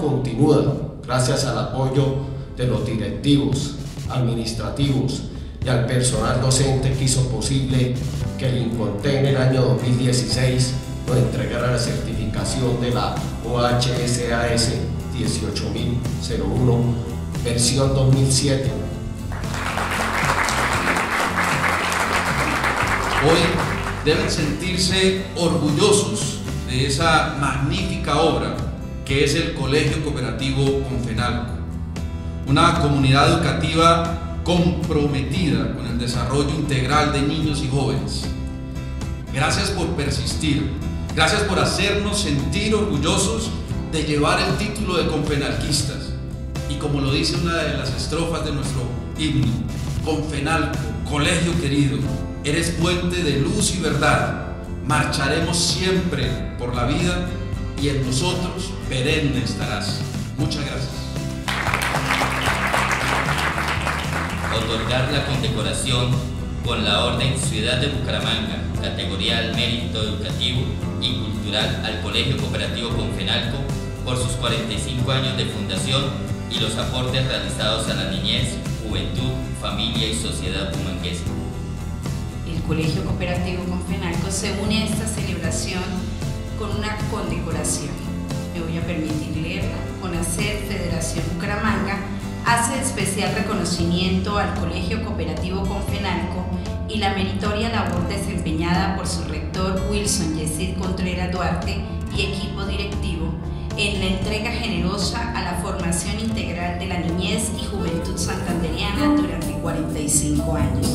continúa gracias al apoyo de los directivos, administrativos y al personal docente que hizo posible que el INCONTE en el año 2016 nos entregara la certificación de la OHSAS 18001 versión 2007. Hoy deben sentirse orgullosos de esa magnífica obra que es el Colegio Cooperativo Confenalco, una comunidad educativa comprometida con el desarrollo integral de niños y jóvenes. Gracias por persistir, gracias por hacernos sentir orgullosos de llevar el título de confenalquistas. Y como lo dice una de las estrofas de nuestro himno, Confenalco, colegio querido, eres puente de luz y verdad. Marcharemos siempre por la vida y en nosotros perenne estarás. Muchas gracias. Otorgar la condecoración con la Orden Ciudad de Bucaramanga, categoría al mérito educativo y cultural al Colegio Cooperativo Confenalco por sus 45 años de fundación y los aportes realizados a la niñez, juventud, familia y sociedad humanguesa. El Colegio Cooperativo Confenalco se une a esta celebración con una condecoración. Me voy a permitir leerla. Conacer Federación Bucaramanga hace especial reconocimiento al Colegio Cooperativo Confenalco y la meritoria labor desempeñada por su rector Wilson Yesid Contreras Duarte y equipo directivo en la entrega generosa a la formación integral de la niñez y juventud santanderiana durante 45 años.